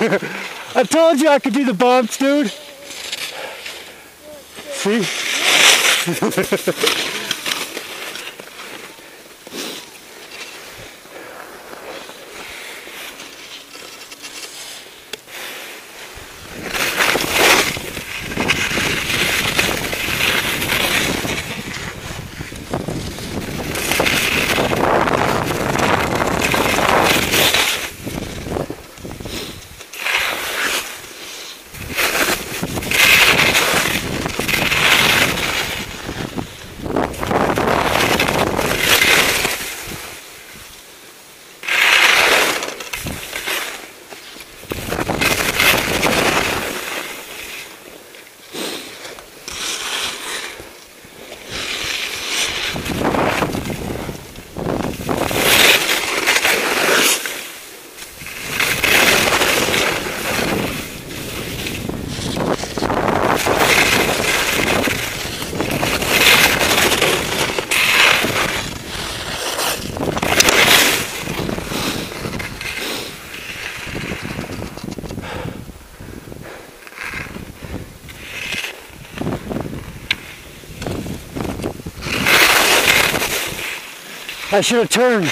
I told you I could do the bumps, dude. See? I should have turned.